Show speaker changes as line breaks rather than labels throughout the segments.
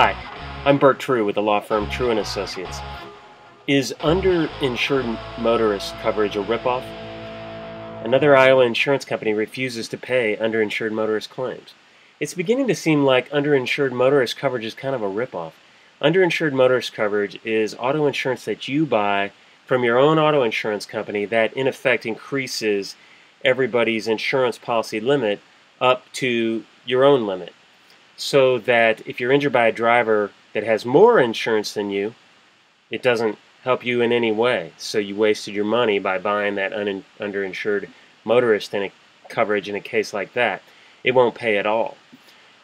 Hi, I'm Burt True with the law firm True and Associates. Is underinsured motorist coverage a ripoff? Another Iowa insurance company refuses to pay underinsured motorist claims. It's beginning to seem like underinsured motorist coverage is kind of a ripoff. Underinsured motorist coverage is auto insurance that you buy from your own auto insurance company that in effect increases everybody's insurance policy limit up to your own limit so that if you're injured by a driver that has more insurance than you, it doesn't help you in any way. So you wasted your money by buying that un- underinsured motorist in a coverage in a case like that. It won't pay at all.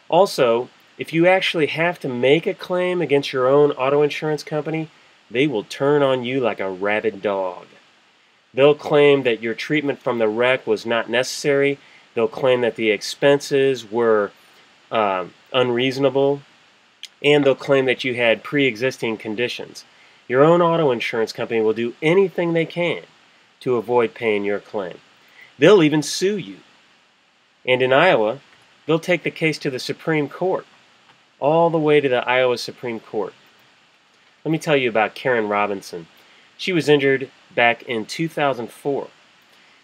Also, if you actually have to make a claim against your own auto insurance company, they will turn on you like a rabid dog. They'll claim that your treatment from the wreck was not necessary. They'll claim that the expenses were uh, unreasonable, and they'll claim that you had pre existing conditions. Your own auto insurance company will do anything they can to avoid paying your claim. They'll even sue you. And in Iowa, they'll take the case to the Supreme Court, all the way to the Iowa Supreme Court. Let me tell you about Karen Robinson. She was injured back in 2004.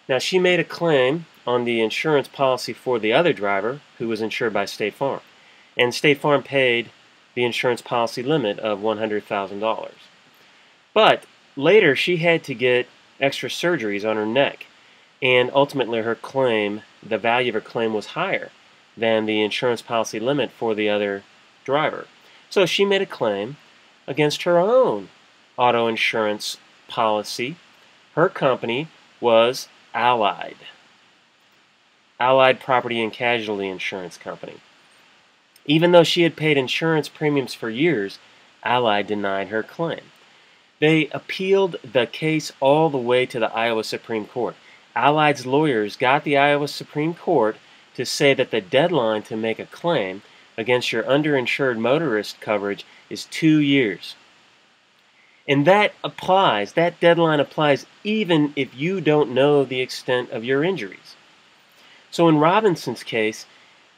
Now, she made a claim on the insurance policy for the other driver who was insured by State Farm and State Farm paid the insurance policy limit of $100,000. But later she had to get extra surgeries on her neck, and ultimately her claim, the value of her claim was higher than the insurance policy limit for the other driver. So she made a claim against her own auto insurance policy. Her company was Allied. Allied Property and Casualty Insurance Company. Even though she had paid insurance premiums for years, Allied denied her claim. They appealed the case all the way to the Iowa Supreme Court. Allied's lawyers got the Iowa Supreme Court to say that the deadline to make a claim against your underinsured motorist coverage is two years. And that applies, that deadline applies even if you don't know the extent of your injuries. So in Robinson's case,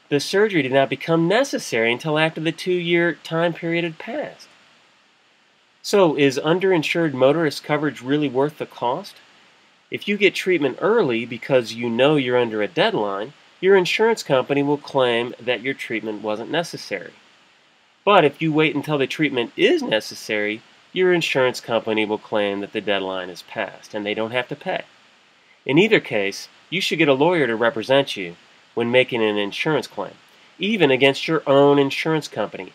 the surgery did not become necessary until after the two year time period had passed. So, is underinsured motorist coverage really worth the cost? If you get treatment early because you know you're under a deadline, your insurance company will claim that your treatment wasn't necessary. But if you wait until the treatment is necessary, your insurance company will claim that the deadline is passed and they don't have to pay. In either case, you should get a lawyer to represent you when making an insurance claim, even against your own insurance company.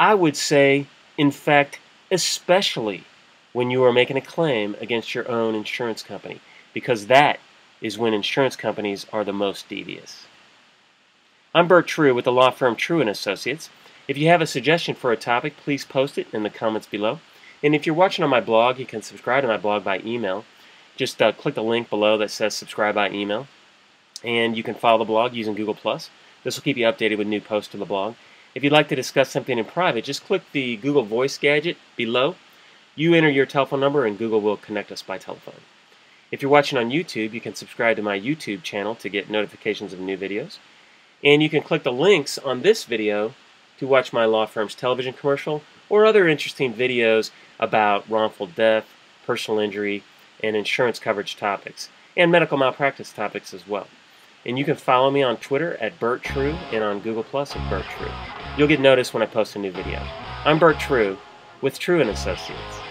I would say, in fact, especially when you are making a claim against your own insurance company, because that is when insurance companies are the most devious. I'm Burt True with the law firm True Associates. If you have a suggestion for a topic, please post it in the comments below. And if you're watching on my blog, you can subscribe to my blog by email. Just uh, click the link below that says subscribe by email and you can follow the blog using Google+. This will keep you updated with new posts to the blog. If you'd like to discuss something in private, just click the Google Voice gadget below. You enter your telephone number and Google will connect us by telephone. If you're watching on YouTube, you can subscribe to my YouTube channel to get notifications of new videos. And you can click the links on this video to watch my law firm's television commercial or other interesting videos about wrongful death, personal injury, and insurance coverage topics, and medical malpractice topics as well. And you can follow me on Twitter at Burt True and on Google Plus at Burt True. You'll get notice when I post a new video. I'm Burt True with True and Associates.